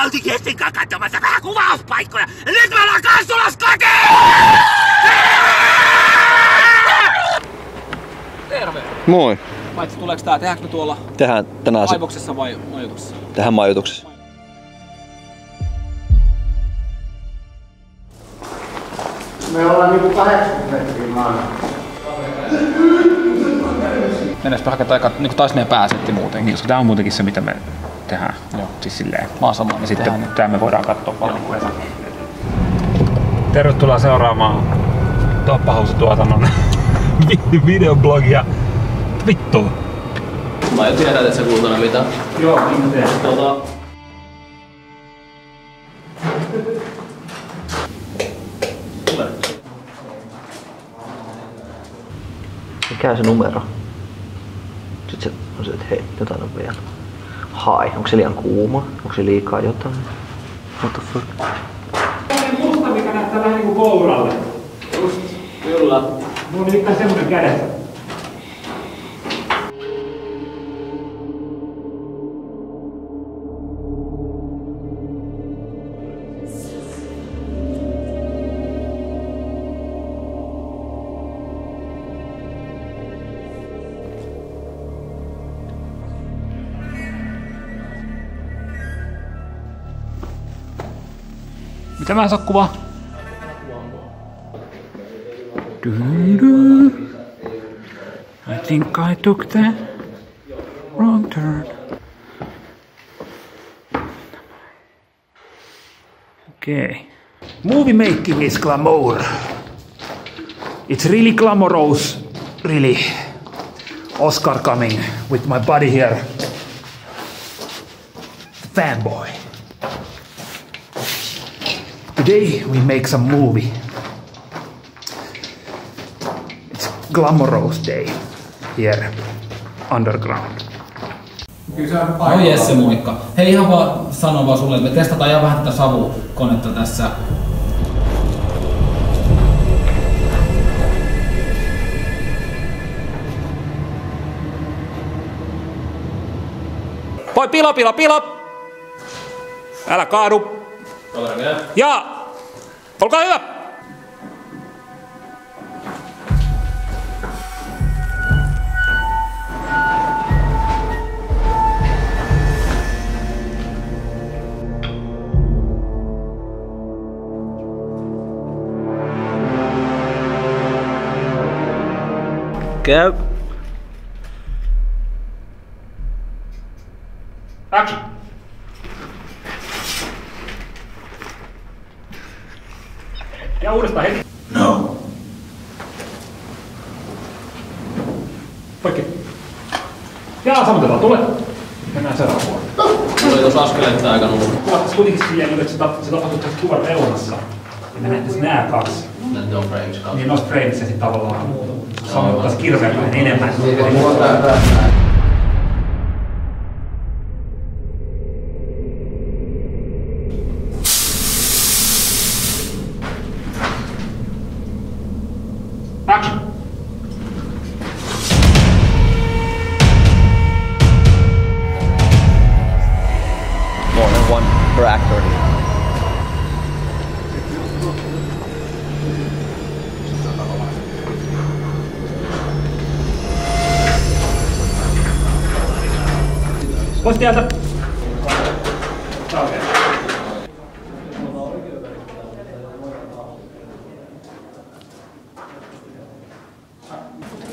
Me oltiin Kestin katsomassa vähän kuvauspaikkoja. Ja nyt me ollaan tulossa kotiin! Terve! Moi. Paitsi tuleeko tää, tehdäänkö me tuolla Tehdään tänään se, aivoksessa vai majoituksessa? tähän majoituksessa. Me ollaan niinku 80 metriä maana. Mennäisikö hakata aika niin taas meidän pääsetti muutenkin, koska tää on muutenkin se, mitä me tehdään. Joo. Siis silleen. Mä oon sama. Ja sitten tää me voidaan katsoa paljon kuin Tervetuloa seuraamaan Toppahousutuotannon videoblogia. Vittu! Mä jo tiedän, että se kuultana mitä. Joo, niin mä teen. Tota, Mikä se numero? Sitten se on se, että hei, jotain on vielä. Hai, onko se liian kuuma? Onko se liikaa jotain? What the fuck? musta, mikä näyttää vähän niinku kouralle. just, kyllä. Mulla on nimittäin semmonen kädessä. Mitä mä saan kuvaa? I think I took the wrong turn. Okay. Movie making is glamour. It's really glamorous, really. Oscar coming with my buddy here. Fanboy. Today we make some movie. It's glamorous day here underground. No Jesse, moikka. Hei ihan vaan sanon vaan sulle, että me testataan ihan vähän tätä savukonetta tässä. Poi pilo, pilo, pilo! Älä kaadu. Ja olkaa hyvä! Käy. Action! Ja uudestaan heti. No. Poikki. Ja sammutetaan, tule. Mennään seuraavaan vuoroon. Mulla oli tuossa askeletta aika nulla. Kuvattaisiin kuitenkin silleen, että se, tap- se tapahtuu tässä kuvan reunassa. Ja me nähtäisiin nää kaksi. Näitä on frames kautta. Niin noista frameissa sitten tavallaan sammuttaisiin kirveellä vähän enemmän. Action!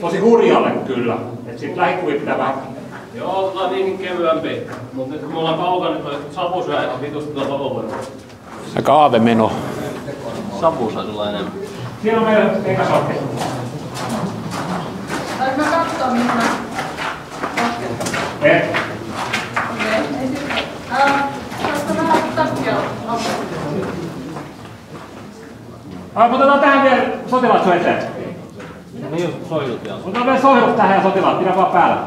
Tosi hurjalle kyllä. Et sit lähikuvia pitää vähän Joo, otetaan niinkin kevyempi. Mutta nyt kun me ollaan kaukana, niin toi sapu syö ihan vitusti tuota valovoimaa. Aika aavemeno. Sapu saa tulla enemmän. Siellä on meidän eka sorti. Saanko mä katsoa, mihin mä Et. Okei, ei sitten. Ähm, Saatko vähän takkia nopeasti? Ah, otetaan tähän vielä sotilaat sun eteen. Niin just soijutellaan. Ota vielä soijut tähän ja sotilaat, pidä vaan päällä.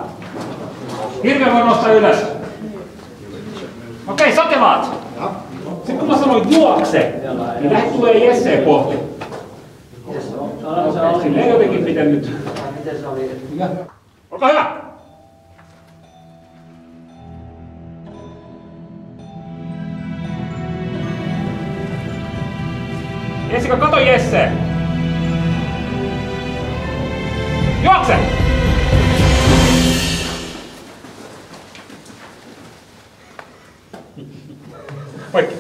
Hirveä voi nostaa ylös. Okei, sotilaat! Sitten kun mä sanoin juokse, niin lähdet tulee Jesse kohti. Sille ei jotenkin pitänyt. Olkaa hyvä! Jessica, kato Jesse! Juokse! Poikki.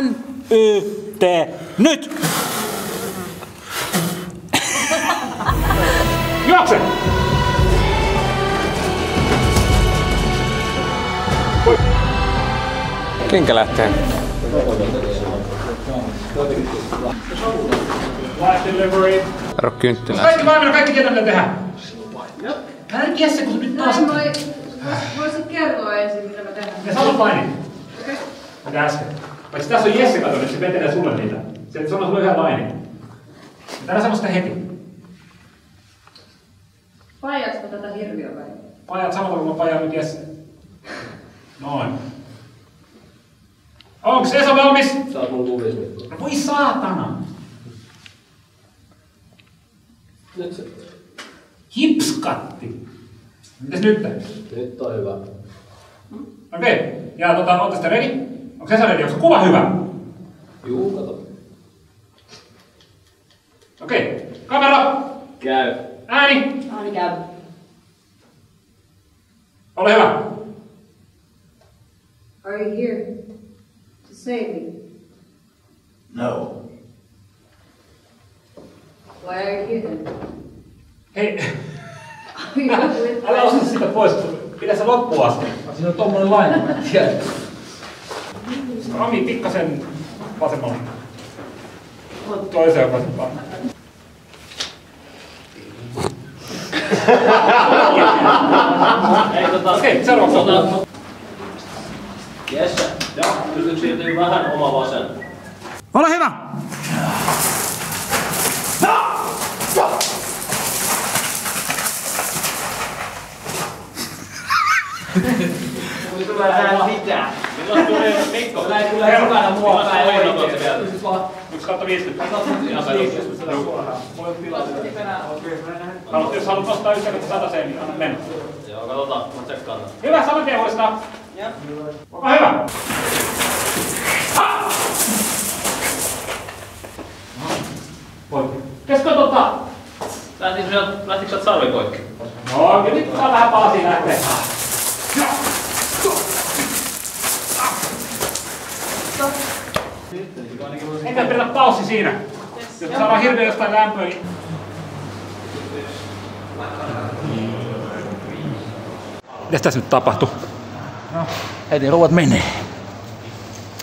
N, Y, T, nyt! Juokse! Kenkä lähtee? Flash delivery. Varo kynttilää. Kaikki valmiina, kaikki tietää mitä tehdään. Älä Jesse, kun nyt taas... Mä voi, vois- voisit kertoa ensin, mitä mä tehdään. Ne samat lainit. Okei. Mitä äsken. Paitsi tässä on Jesse kato, se vetelee sulle niitä. Se, se on sulle yhden lainin. Sano sitä heti. Paijasko tätä hirviöä vai? Pajat samalla kuin mä pajaan nyt Jesse. Noin. Onks Esa valmis? Saat mun nyt. No voi saatana. Nyt se. Hipskatti. Mitäs nyt? Nyt on hyvä. Okei. Okay. Ja tota, ootte sitten ready? Onko Esa ready? Onko se kuva hyvä? Juu, kato. Okei. Okay. Kamera. Käy. Ääni. Ääni käy. Ole hyvä. Are you here to save me? No. Why are you here then? Hei. Älä osta sitä pois. Pidä se loppuun asti. Siinä on tommonen laina, mä en tiedä. Rami pikkasen vasemmalle. Toiseen vasempaan. Ei tota... Okei, seuraavaksi. Tota... Jesse. Joo. Pystytkö siirtyä vähän oma vasen? Ole hyvä! Milloin tuli Mikko? Ei kyllä hyvänä mua päin oikein. Yksi kautta 50. Haluat, jos haluat nostaa yhteyttä sataseen, niin anna mennä. Joo, katsotaan. Mä tsekkaan. Hyvä, saman tien uudestaan. Olkaa hyvä. Kesko tota... Lähtikö sieltä, sarvi poikki? No, kyllä nyt saa vähän palasia lähteä. Enkä pidetä paussi siinä. Jos saadaan hirveä jostain lämpöä, niin... Mitäs tässä nyt tapahtui? Heti ruuat menee.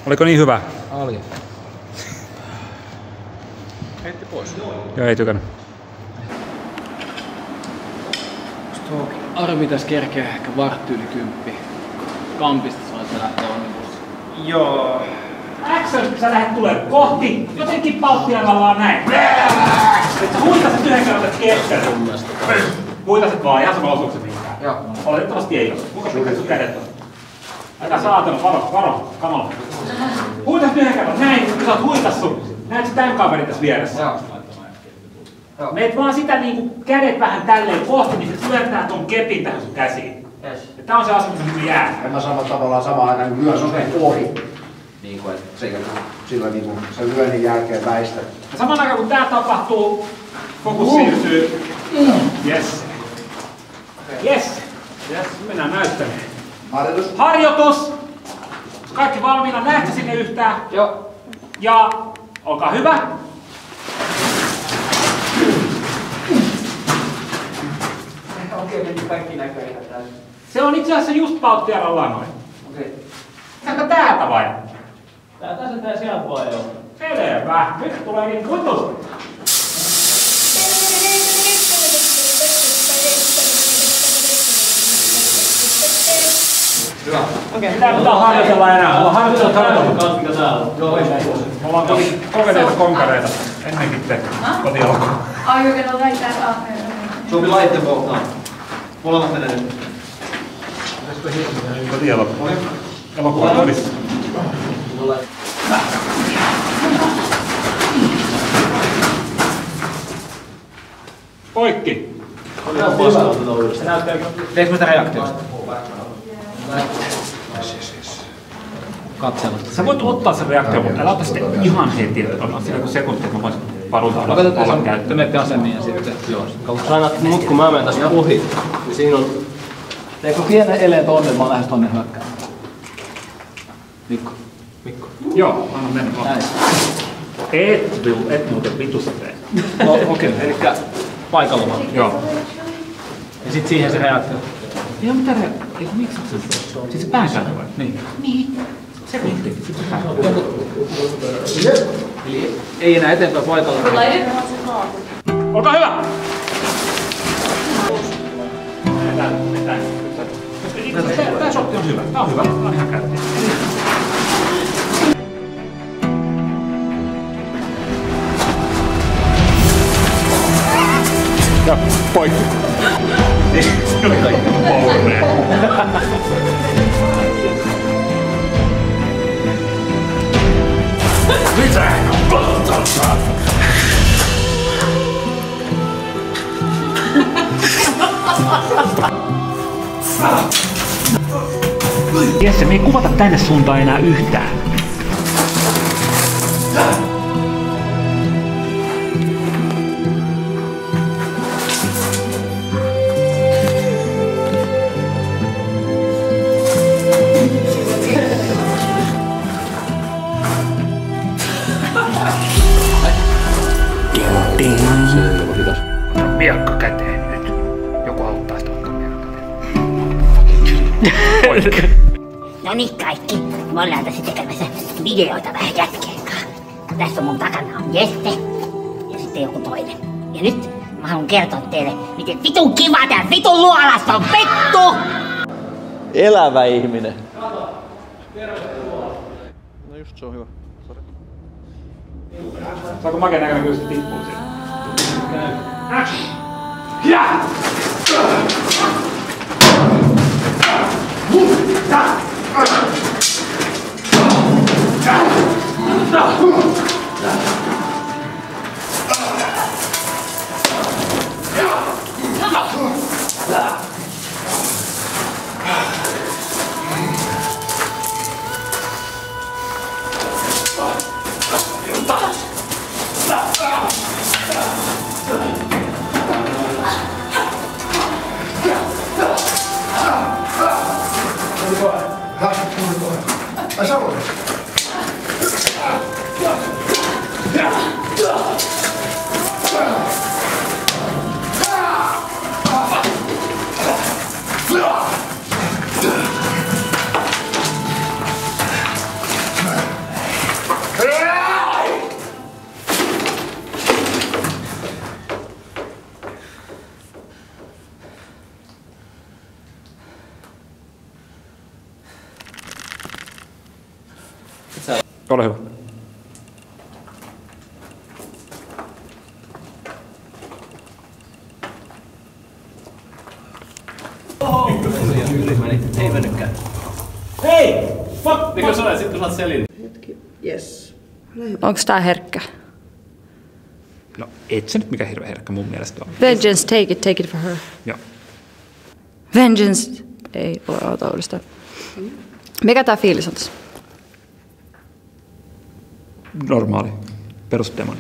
Oliko niin hyvä? Oli. Joo, ei tykännyt. Tuo arvi tässä kerkeä ehkä vartti yli kymppi. Kampista saitte lähteä onnibus. Joo. Axel, sä lähdet tulee kohti, jotenkin pauttialla vaan näin. Et sä huitaset yhden kerran keskellä. Huitaset vaan, ihan sama osuuko se mihinkään. Joo. Oletettavasti ei ole. Pitkä sun kädet on? Aika saatana, varo, varo, kamala. Huitaset yhden kerran näin, kun sä oot huitassu. Näet sä tämän kaverin tässä vieressä? Joo. Meet vaan sitä niinku kädet vähän tälleen kohti, niin se syöttää ton kepin tähän sun käsiin. Yes. Ja tää on se asia, niinku jää. En mä sano tavallaan samaan aikaan, kun lyön soseen ohi. Niin kuin, että sekä sillä niin kuin sen lyönnin jälkeen väistä. Ja saman aikaan kun tää tapahtuu, fokus siirtyy. Yes. Yes. Yes, mennään näyttämään. Harjoitus. Harjoitus! Kaikki valmiina, näette sinne yhtään? Joo. Ja olkaa hyvä. Okei, meni kaikki näköjään täysin. Se on itse asiassa just pauttiaralla noin. Okei. Sääpä täältä vai? Tää tässä tää sieltä vaan joo. Selvä. Nyt tulee niin kutus. Hyvä. Okei. Mitä pitää harjoitella enää? Ollaan harjoitellut. Kans mikä täällä on. Joo, ei ollaan kovin kokeneita konkareita. Ennenkin te kotialku. Are you gonna light that up? Okay, okay. Sopi kodissa. Poikki. Ihan paskaa tätä uudestaan. Teekö mä sitä reaktiosta? katsella. Sä voit ottaa sen reaktion, mutta älä ota sitä ihan heti, että on siinä joku sekunti, että mä voisin varuta olla, käyttöön. menette asemiin ja sitten joo. Kun sä annat mut, kun mä menen tästä ohi, siinä on... Teekö pienen eleen tonne, mä lähden tonne hyökkäämään. Mikko. Mikko. Joo, anna mennä vaan. Näin. Et, et muuten vitussa tee. No okei, okay. eli paikalla vaan. Joo. Ja sit siihen se reaktio. Ei oo mitään re... Ei, miksi se Siis se päänsääntö vai? Niin. Niin. Sekunti. Eli ei enää eteenpäin paikalla. Olkaa hyvä! Hyvä. Tää on ihan kättä. Ja poikki. Se oli Jesse, me ei kuvata tänne suuntaan enää yhtään. No niin kaikki, me ollaan tässä tekemässä videoita vähän jätkeen kanssa. Tässä on mun takana on Jesse ja sitten joku toinen. Ja nyt mä haluan kertoa teille, miten vitun kiva tää vitun luolasta on vittu! Elävä ihminen. No just se on hyvä. Sori. Saako makea näköinen kyllä se tippuu siitä? Action! Ja! Ole Onko tää herkkä? No, et se nyt mikä hirveä herkkä mun mielestä on. Vengeance, take it, take it for her. Joo. Vengeance! Ei ole autoudesta. Mikä tää fiilis on tässä? Normaali. Perusdemoni.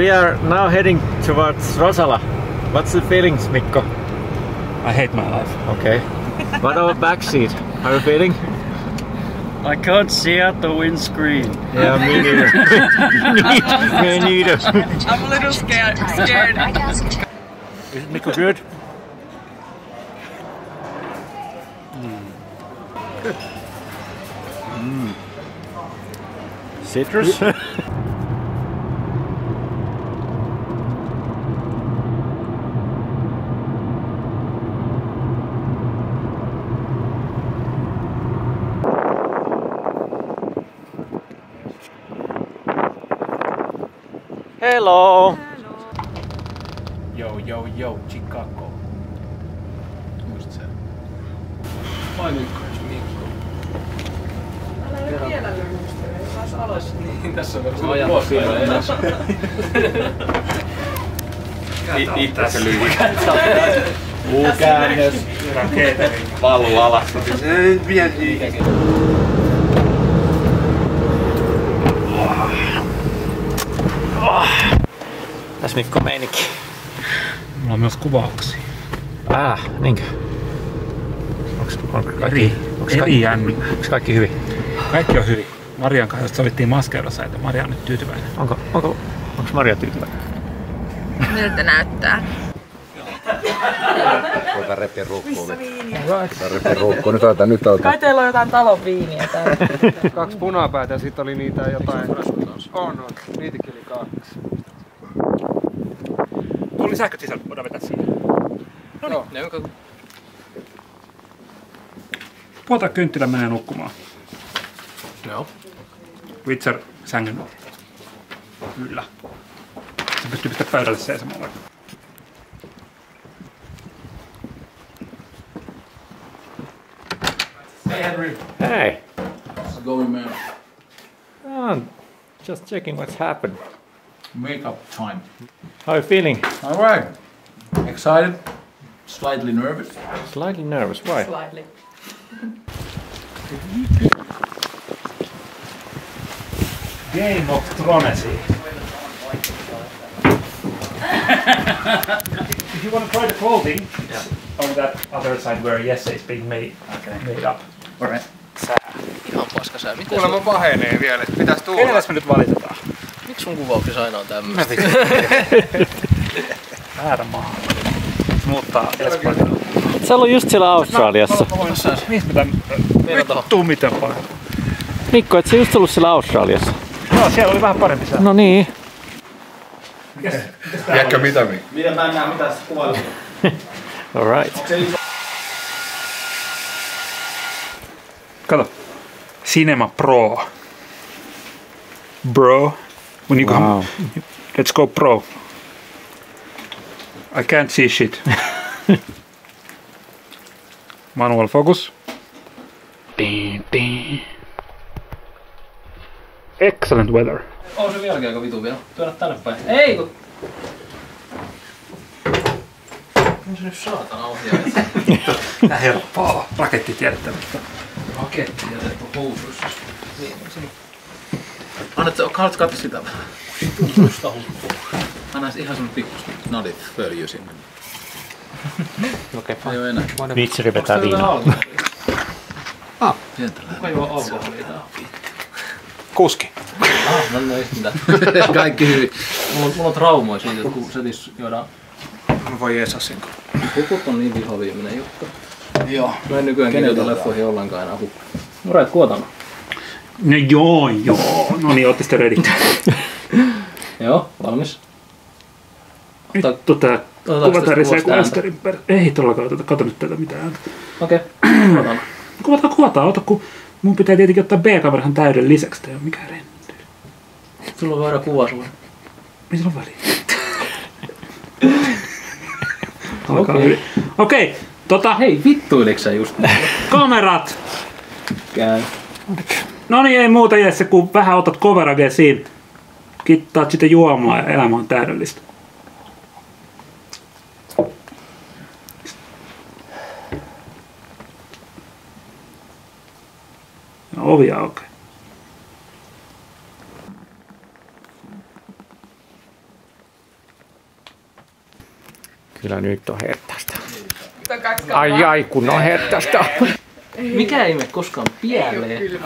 We are now heading towards Rosala. What's the feelings, Mikko? I hate my life. Okay. what about backseat? How are you feeling? I can't see out the windscreen. Yeah, me neither. me neither. I'm a little scared. Scared. Is Nico good? Mm. Citrus? Yo, Chicago. Muistat sen? Vai Mikko, jos Mikko. Älä nyt vielä lymystele, taas alas. Niin, tässä on Mä ajan tuossa edessä. Itse se lyhi. U-käännös. Pallu alas. Tässä Mikko meininki. Mulla on myös kuvauksia. Ah, niinkö? Onks, onko kaikki, Eri, onks eri kaikki, onks kaikki hyvin? Kaikki on hyvin. Marian kanssa sovittiin maskeerassa, että Maria on nyt tyytyväinen. Onko, onko, onks Maria tyytyväinen? Miltä näyttää? Repiä ruukkuun. Missä viiniä? Voidaan repiä ruukkuun. Nyt otetaan, nyt otetaan. Kai teillä on jotain talon viiniä täällä. Kaksi punapäätä ja sitten oli niitä jotain... On, on. Niitäkin oli kaksi. Tuli sähköt sisällä, voidaan vetää siihen. No niin. Puota kynttilä menee nukkumaan. Joo. Witcher sängyn yllä. Se pystyy pistää pöydälle seisomaan vaikka. Hey Henry. Hey. How's it going man? I'm just checking what's happened. Makeup time. How are you feeling? Alright. Excited? Slightly nervous? Slightly nervous. Why? Slightly. Game of Thrones. if you want to try the clothing, it's on that other side where yes is being made, okay. made up. Alright. Sää. Ihan paska sää. Miten Kuulemma pahenee vielä, että pitäis tulla. Kenelles me nyt valitetaan? Sun kuvauksessa aina on tämmöistä? Väärä maa. Muuttaa Espanjaan. Sä ollut just siellä Australiassa. Me tän... Vittu miten paljon. Mikko, et sä just ollut siellä Australiassa? Joo, siellä oli vähän parempi sää. No niin. Tiedätkö mitä mi? Miten mä en näe mitään kuvailusta? Alright. Kato. Cinema Pro. Bro. When you come, Wow. let's go pro. I can't see shit. Manual focus. Ding, ding. Excellent weather. On se vieläkin aika vitu vielä. Työnnä tänne päin. Ei kun... On se nyt saatana ohjaaja. Tää helppoa. Raketti tiedettävästä. Raketti jätetty housuissa. On se. Annat, haluatko katsoa sitä vähän? Musta huppuu. Anna ihan semmonen pikkus nadit följy sinne. Okei, Ei oo enää. Vitseri vetää Onks tää viinaa. Ah, sieltä Kuka juo alkoholia täällä? Kuski. Ah, no no ei mitään. Kaikki hyvin. Mulla on, mulla on traumoja siitä, että kun setis juodaan Mä voi jeesaa sen Hukut on niin vihoviiminen juttu. Joo. Mä en nykyään kirjoita leffoihin ollenkaan enää hukkaa. Muret kuotana. No joo, joo. No niin, ootte sitten ready. Joo, valmis. Vittu tää Otetaanko kuvataan tästä kuvasta sequesterin per... Ei todellakaan oteta, kato nyt tätä mitään. Okei, kuvataan. Kuvataan, kuvataan, ota kun mun pitää tietenkin ottaa B-kamerahan täyden lisäksi, tää ei oo mikään rentti. Sulla on väärä kuva sulla. Ei sillä ole väliä. Okei. Okei, tota... Hei, vittuiliks sä just? Kamerat! Käy. No niin, ei muuta Jesse, kun vähän otat coverage siinä. Kittaat sitten juomaa ja elämä on täydellistä. Ja ovi aukeaa. Kyllä nyt on herttästä. Ai ai, kun on herttästä. Mikä ei mene koskaan pieleen.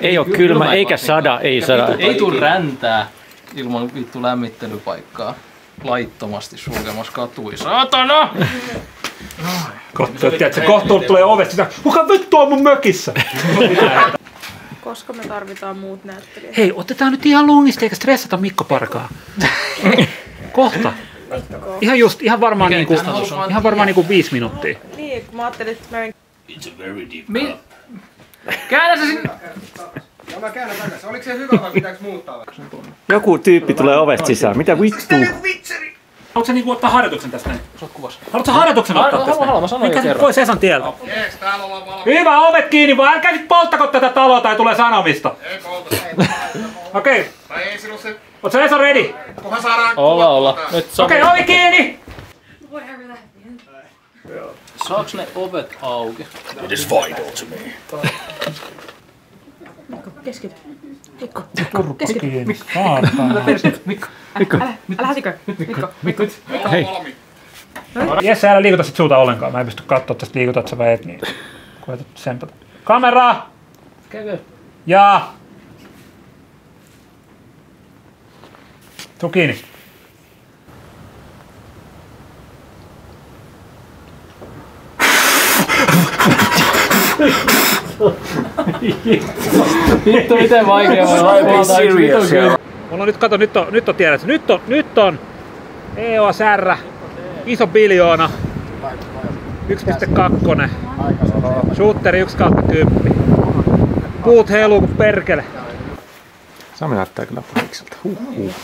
Ei oo kylmä, eikä sada, ei sada. Ei tuu räntää ilman vittu lämmittelypaikkaa. Laittomasti sulkemassa katui. Saatana! Kohta, tiedätkö, kohta tulee ovesta sitä, kuka vittu on mun mökissä? Koska me tarvitaan muut näyttelijät. Hei, otetaan nyt ihan lungista eikä stressata Mikko Parkaa. Kohta. Ihan just, ihan varmaan, Mikä niinku, ihan varmaan niinku viisi minuuttia. Niin, kun mä ajattelin, että mä en... Mi- Käännä se sinne! No mä käännän takaisin. Oliko se hyvä vai pitääkö muuttaa? Joku tyyppi tulee ovesta sisään. Mitä vittu? Haluatko sä niinku ottaa harjoituksen tästä näin? Sä oot kuvassa. Haluatko sä harjoituksen ottaa tästä haluan, haluan, mä sanoin jo Mikä kerran. pois Esan tieltä? Jees, täällä ollaan valmiita. Hyvä, ovet kiinni vaan, älkää nyt polttako tätä taloa tai tulee sanomista. Ei polta. Okei, Tai ei sinun se... oot sä Esa ready? Kunhan saadaan Olla, olla. kuvattua tää. Nyt Samu. Okei, ovi kiinni! Saaks ne ovet auki? It is vital to me. Keskity. Mikko. Turpa Keskity. kiinni, saatana. Mikko. Älä, älä hätikö. Mikko. Mikko. Hei. Jesse, älä liikuta sit suuta ollenkaan. Mä en pysty kattoo tästä liikutat sä vai et, niin koetat sempata. Kamera! Käykö? Ja! Tuu kiinni. Vittu, miten vaikea voi olla. Mulla on nyt, kato, nyt on, nyt on tiedät, nyt on, nyt on EOSR, iso biljoona, 1.2, shooteri 1 kautta 10. Puut heiluu kuin perkele. Sami näyttää kyllä pahikselta. Huhhuh.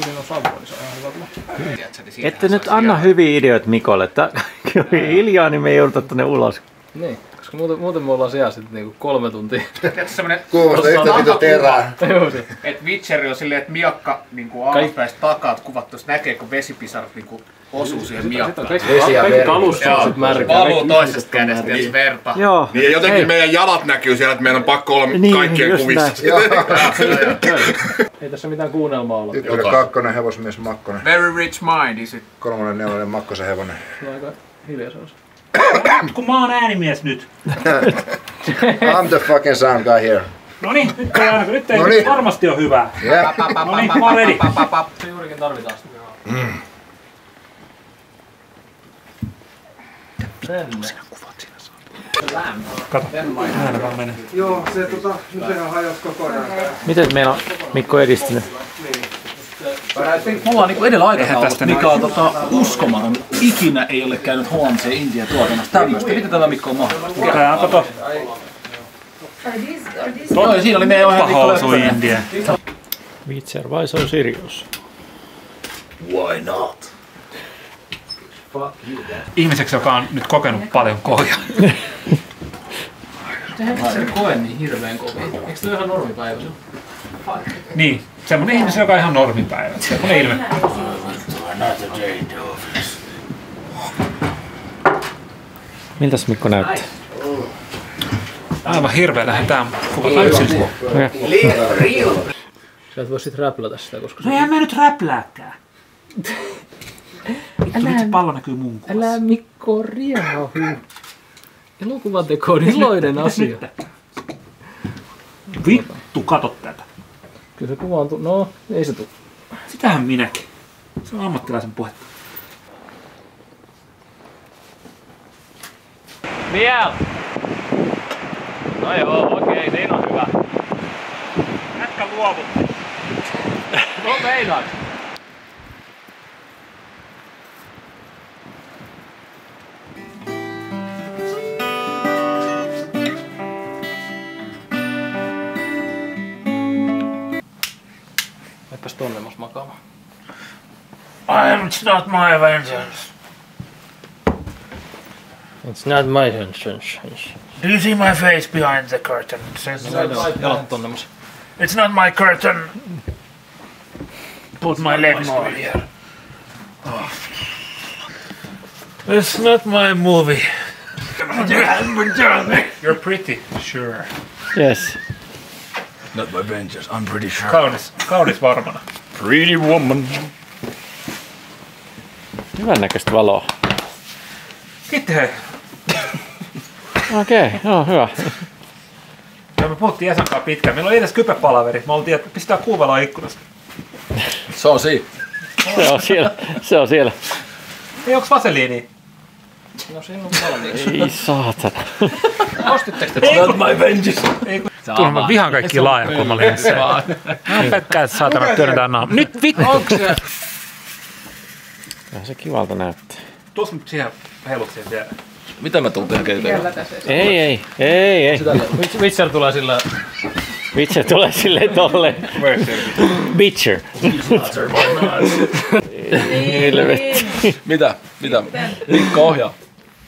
Ette nyt anna hyviä ideoita Mikolle. Tää on hiljaa, niin me ei jouduta tänne ulos. Niin, koska muuten, muuten me ollaan siellä sitten niinku kolme tuntia. Tiedätkö semmonen... Kuulostaa yhtä vittu terää. Joo, se. Et Witcher on silleen, että miakka niinku alaspäistä takaa kuvattu, näkee kun vesipisarat niinku osuu siihen miakkaan. kaikki- Vesi ja kaikki veri. kalusto on sit märkä. Valuu toisesta kädestä, jos verta. Joo. Niin ja jotenkin Hei. meidän jalat näkyy siellä, että meidän on pakko olla Niin, kaikkien just kuvissa. Ei tässä mitään kuunnelmaa olla. Ykkönen, kakkonen, hevosmies, makkonen. Very rich mind is it? Kolmonen, nelonen, makkosen hevonen. Se on aika hiljaisuus. Kun mä oon äänimies nyt. I'm the fucking sound guy here. No niin, nyt ei, aina, nyt ei No niin. varmasti ole hyvää. Jep. No niin, mä oon ready. Se juurikin tarvitaan sitä. Mm. Sen. Kato, ääni vaan menee. Joo, se tota, nyt sehän hajosi kokonaan. Miten meillä on Mikko edistynyt? Mulla on niinku edellä aikataulut, mikä on tota, uskomaton. Ikinä ei ole käynyt HMC Intia tuotannossa tämmöistä. Miten tämä Mikko on mahdollista? Tää on kato. Joo, siinä oli meidän ohjaaja Mikko Housu Löppönen. India. Witcher vai se on Sirius? Why not? Ihmiseksi, joka on nyt kokenut paljon koja. Tehdäänkö se koe niin hirveen kovin? Eikö se ole ihan normipäivä se? Niin, semmonen ihminen, joka on ihan normipäivä. Semmonen ilme. Miltäs Mikko näyttää? Aivan hirveä lähdetään kuvataan yksin. Sä et voi sit räplätä sitä, koska No eihän mä nyt räplääkään. Vittu, nyt se pallo näkyy mun kuvassa. Älä Mikko riehahu. Elokuvan teko on iloinen asia. Vittu, kato tätä. Kyllä se kuva on tu- No, ei se tuu. Sitähän minäkin. Se on ammattilaisen puhetta. Vielä! No joo, okei, niin on hyvä. Jätkä luovutti. No meinaat. Mepäs tonne mas makaamaan. It's not my vengeance. It's not my vengeance. Do you see my face behind the curtain? It Jalat tonne mas. It's not my curtain. Put my legs more here. Oh. It's not my movie. You're pretty, sure. Yes. Not my vengeance, I'm pretty sure. Kaunis, kaunis varmana. Pretty woman. Hyvän näköistä valoa. Kiitti hei. Okei, okay, joo, hyvä. Me puhuttiin Esan kanssa pitkään. Meillä oli edes kypäpalaveri. Me oltiin, että pistää kuuvelaa ikkunasta. Se on siinä. Se on siellä. Se on siellä. Ei, onks vaseliini? No siinä on valmiiksi. Ei saatana. Ostitteko te Not my vengeance. Tuohon mä vihaan kaikki laajakulmalinsseja. Mä oon pelkkää, että saatana työnnetään naama. Nyt vittu! Onks se? Se kivalta näyttää. Tuossa nyt siihen heiluksiin vielä. Mitä mä tuun tekemään? Ei, ei, ei, ei. Witcher tulee sillä... Witcher tulee silleen tolleen. Bitcher. Helvetti. Mitä? Mitä? Mikko ohjaa.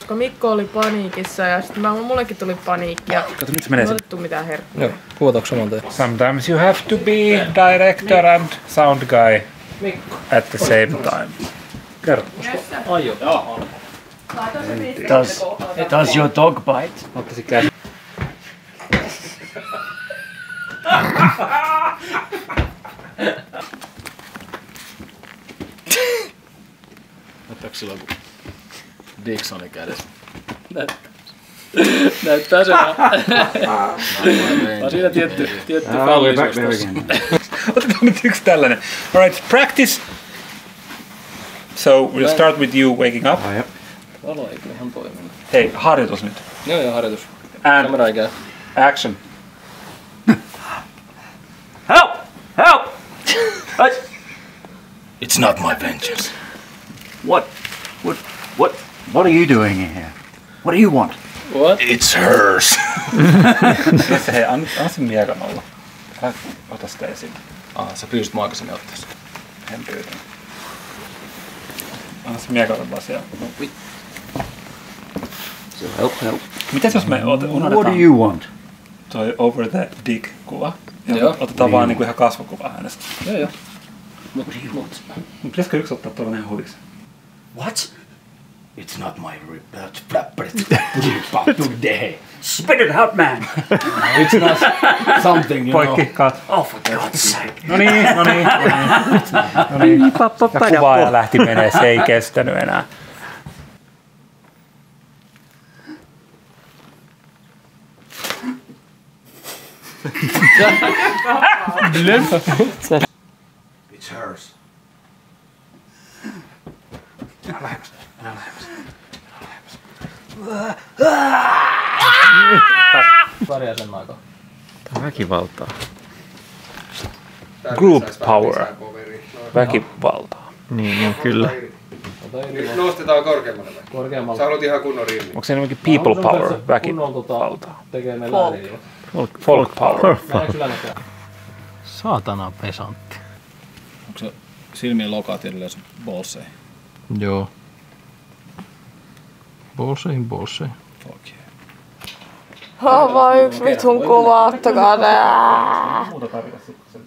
Koska Mikko oli paniikissa ja sitten mä, mullekin tuli paniikki ja Kato, nyt se menee ei se. otettu mitään herkkua. Joo, kuvataanko saman tien? Sometimes you have to be director and sound guy at the same time. Kerro. Ai joo. Does, does your dog bite? Ottaisin käsi. Näyttääkö silloin, kun Dixoni kädessä? Näyttää. Näyttää se vaan. On siinä tietty, tietty Ah, fallisuus ah, we're back tossa. there Otetaan nyt yksi tällainen. Alright, practice. So we'll start with you waking up. Ah, Valo ei kyllä ihan toiminut. Hei, harjoitus nyt. Joo, joo, harjoitus. And Kamera ei käy. action. Help! Help! It's not my vengeance. What? What? What? What are you doing in here? What do you want? What? It's hers. Hei, anna, anna sen miekan olla. Älä ota sitä esiin. Ah, sä pyysit mua aikaisemmin ottaa sen. En pyytä. Anna se miekan olla vaan siellä. No, So help, help. Mitäs jos me ot- What do unohdetaan you want? toi over the dick kuva? Ja Joo. otetaan vaan niinku ihan kasvokuva hänestä. Joo, joo. Mut, mut. Mut Pitäisikö yksi ottaa tuolla ihan huvikseen? What? It's not my rib. Spit it out, man! It's not something, you Poikki, know. kat. Oh, for God's sake. No niin, no niin, no niin. No niin. Ja kuvaaja lähti menee, se ei kestänyt enää. It's hers. Pari sen aikaa. Tää on väkivaltaa. Group power. Väkivaltaa. Niin, no kyllä. Nostetaan korkeammalle. Korkeammalle. Sä haluat ihan kunnon rimmi. Onko se enemmänkin people power, tota, väkivaltaa? tekee meillä Folk. Folk, power. Saatana pesantti. Onko se silmien lokaat edelleen sun bolsei? Joo. Bolseihin, bolseihin. Fuck yeah. On vaan yksi vitun kuva, ottakaa. Muuta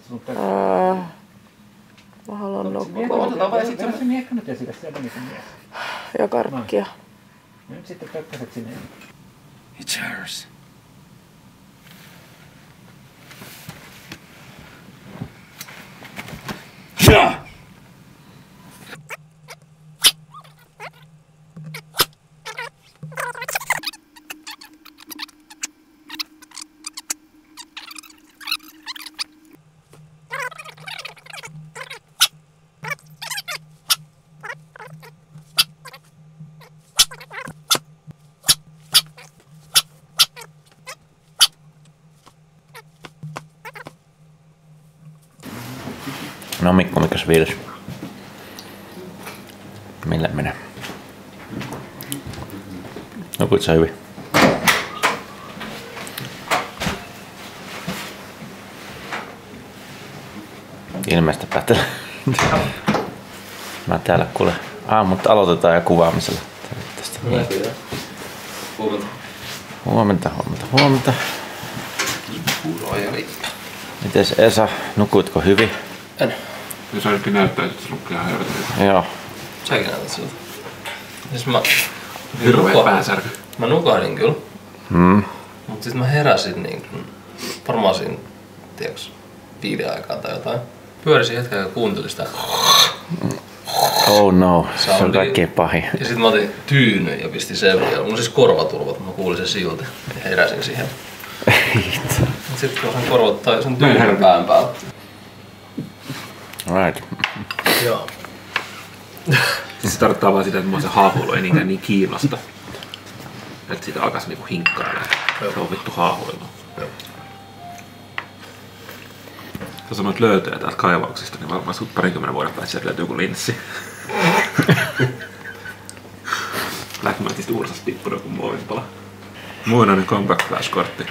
sun Öö, Mä haluan nukkua. Otetaan vaan sit se miekka nyt esille, siellä mies. Ja karkkia. Nyt sitten pökkäset sinne. It's hers. Yeah. No Fiilis? Millä menee? Nukuit sä hyvin? Ilmeistä päätellä. Mä täällä kuule. Ah, mutta aloitetaan ja kuvaamisella. Tästä. Huomenta. Huomenta, huomenta, huomenta. Mites Esa, nukuitko hyvin? En. Jos ainakin näyttää, että se lukee ihan helvetin. Joo. Säkin näytät siltä. Siis mä... Hirveä nuka- päänsärky. Mä nukahdin kyllä. Hmm. Mut sit mä heräsin niin kuin, varmaan siinä, tiiäks, viiden aikaa tai jotain. Pyörisin hetken ja kuuntelin sitä. Oh no, se on kaikkein pahin. Ja sit mä otin tyynyn ja pistin sen vielä. Mulla on siis korvaturvat, mä kuulin sen silti. Ja heräsin siihen. Sitten kun sen korvat tai Näin tyynyn pään päällä. Right. Joo. Se tarkoittaa vaan sitä, että mua se haahuilu ei niinkään niin kiinnosta. Että sitä alkaisi niinku hinkkailla. Se on vittu haahuilu. Sä sanoit löytöjä täältä kaivauksista, niin varmaan sut parinkymmenen vuoden päästä sieltä löytyy joku linssi. Blackmatista ursasta tippunut kuin muovinpala. Muinainen comeback flash-kortti.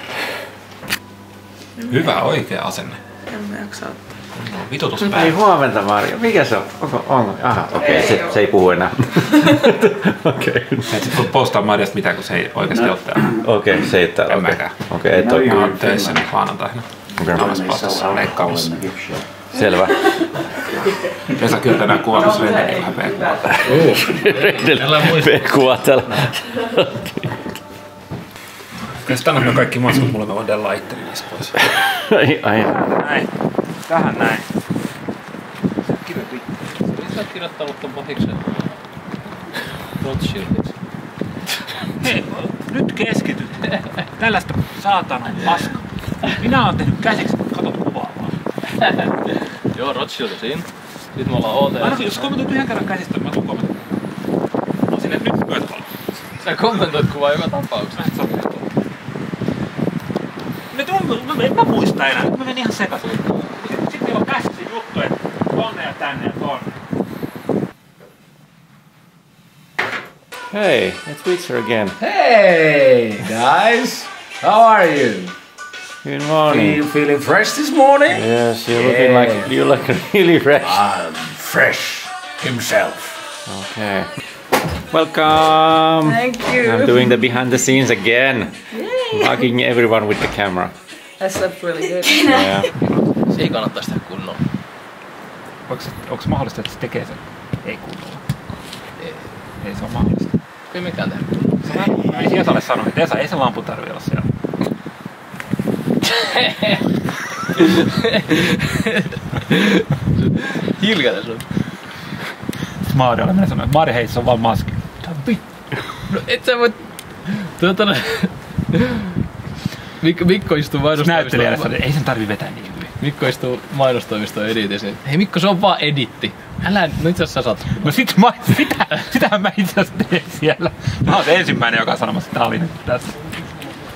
Hyvä oikea asenne. En mä jaksa ottaa. No, vitutus Ei huomenta Marja. Mikä se on? Onko, onko? Aha, okei, okay, se, se ei puhu enää. okei. Et sit voi postaa Marjasta mitään, kun se ei oikeasti ole täällä. Okei, okay, se ei täällä. En Okei, mäkään. Okei, et ole. Mä oon töissä nyt maanantaina. Okei. Omassa pastassa leikkaamassa. Selvä. Vesa kyllä tänään kuvaamassa Rendelin häpeä. P-kuva täällä. Jos tänään on kaikki maskut, mulle mä voin tehdä laitterin niistä pois. ai, ai. Näin. Tähän näin. Sä oot kirjoittanut ton pahiksen Rothschildiksi. Hei, nyt keskityt. Tällaista saatanan paska. Minä oon tehnyt käsiksi, katot kuvaa vaan. Joo, Rothschild on siinä. Sitten me ollaan OT. Aina jos kommentoit yhden kerran käsistä, mä tuun kommentoimaan. No sinne nyt myötävalo. Sä kommentoit kuvaa joka tapauksessa. Ne tuntuu, mä, en mä muista enää, nyt mä menin ihan sekaisin. Sitten, sitten meillä on käsissä juttu, että tonne ja tänne ja tonne. Hey, it's Witcher again. Hey, guys. How are you? Good morning. Feel, feeling fresh this morning? Yes, you're looking like you look really fresh. I'm fresh himself. Okay. Welcome. Thank you. I'm doing the behind the scenes again. Bugging everyone with the camera. That's looked really good. Yeah. Se ei kannattaisi tehdä kunnolla. Onko, onko mahdollista, että se tekee sen? Ei kunnolla. Ei. Ei se ole mahdollista. Ei mikään tehdä kunnolla. Mä, mä menisin Esalle sanoa, että Esa, ei se lampu tarvi olla siellä. Hiljainen sun. Maariolle menee sanoa, että Maari hei, se on vaan maski. No et sä voi... Tuota... no- Mikko, Mikko istuu sanoo, mainostoimistoon. ei sen tarvi vetää niin. Mikko istuu mainostoimistoon editissä. Hei Mikko, se on vaan editti. Älä, no itse asiassa sä saat. No sit mä, sitä, sitähän mä itse asiassa teen siellä. Mä oon se ensimmäinen, joka on sanomassa, että tää oli nyt tässä.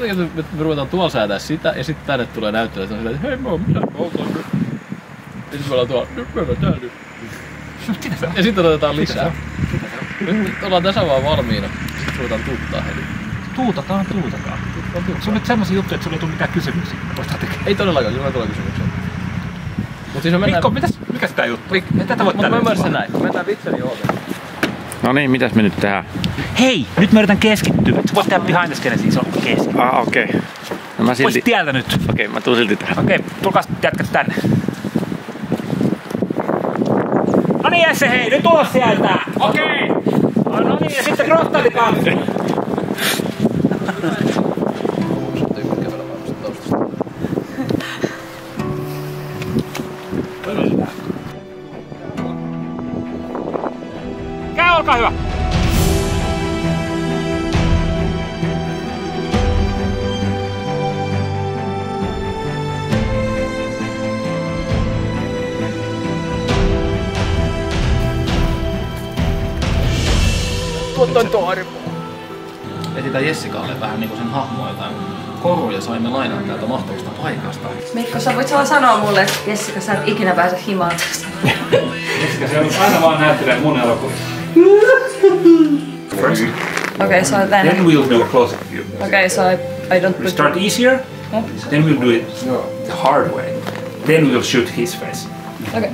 Me, me, ruvetaan tuolla säätää sitä ja sitten tänne tulee näyttelijä, että on sillä, että hei mä oon mitä mä oon nyt. Ja sitten me ollaan tuolla, nyt me ollaan täällä nyt. Ja sitten otetaan lisää. Nyt, nyt ollaan tässä vaan valmiina. Sitten ruvetaan tuuttaa heti. Tuutataan, tuutataan. Se on nyt semmosia juttuja, että sulla ei tule mitään kysymyksiä. Ei todellakaan, sinulla ei tule kysymyksiä. Siis me mennään... Mikko, mitäs, mikä sitä juttu? Ei tätä voi Mutta mä tällä ymmärrän sen tavalla. näin. Me mennään vitseli ooteen. No niin, mitäs me nyt tehdään? Hei, nyt mä yritän keskittyä. Sä voit tehdä behind the scenes, siis on keski. Ah, okei. Okay. No mä Pois silti... tieltä nyt. Okei, okay, mä tuun silti tähän. Okei, tulkaa jätkät tänne. No niin Jesse, hei, nyt ulos sieltä! Okei! No, no niin, ja sitten kanssa. Saimme lainaa täältä mahtavasta paikasta. Mikko, sä voit vaan sanoa mulle, että Jessica, sä et ikinä pääse himaan tästä. Jessica, se on aina vaan näyttelee mun elokuvissa. First, Okay, so then. then we'll do a close-up view. Okay, so I, I don't We start easier, then we'll do it the hard way. Then we'll shoot his face. Okay.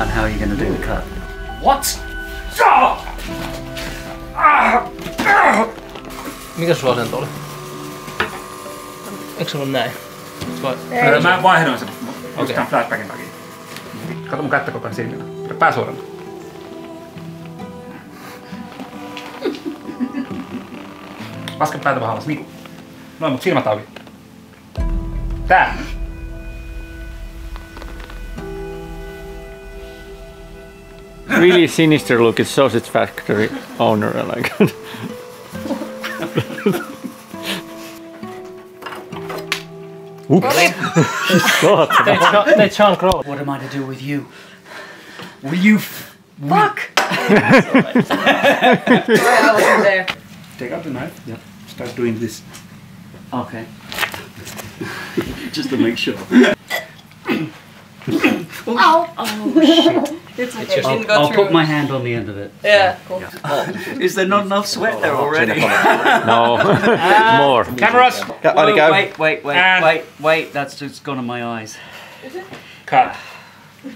And how are you going to do the cut? What? Ah! Ah! Ah! Mikä sun asento oli? Eikö se ollut näin? Vai? Ää, Mä vaihdoin sen just Okei. tämän flashbackin takia. Kato mun kättä koko ajan silmillä. Pidä Pää suorana. Laske päätä vähän alas, niinku. Noin, mut silmät auki. Tää. Really sinister look, it's sausage factory owner. Like. Oops. Teit Sean- teit Sean Crow. What am I to do with you? Will you f- Fuck! there. Take out the knife. Yeah. Start doing this. Okay. Just to make sure. Ow! Oh shit. It's okay. I'll, go I'll put my hand on the end of it. Yeah, cool. Is there not enough sweat there already? No, uh, more. Cameras. Whoa, Wait, wait, wait, And- wait, wait. That's just gone on my eyes. Cut.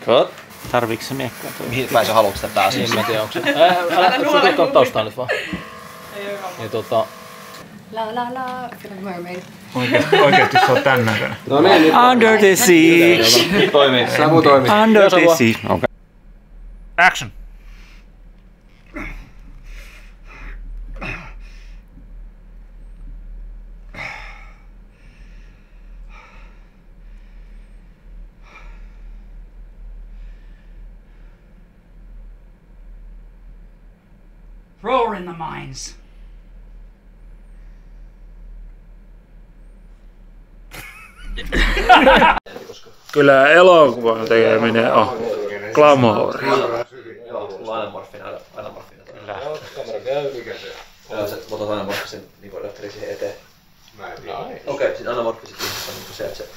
Cut. Tarviiko se miekkaa? Mihin päin sä haluat sitä päästä? En mä tiedä, onko se... Ää, Älä älä tuota taustaa nyt vaan. Niin tota... La la la. I feel like mermaid. Oikeesti, oikeesti se on tän näköinen. No niin, nyt. Under the sea. Toimii. Samu toimii. Under the sea. Okay. Action. Throw her in the mines. Kyllä elokuvan tekeminen on glamouri. Mulla on aina morfina, aina morfina. Kyllä. Kamera käy, mikä se? Joo, sä otat niin adapterin siihen eteen. Okei, okay, sitten anna morfiset ihmiset, niin se, että se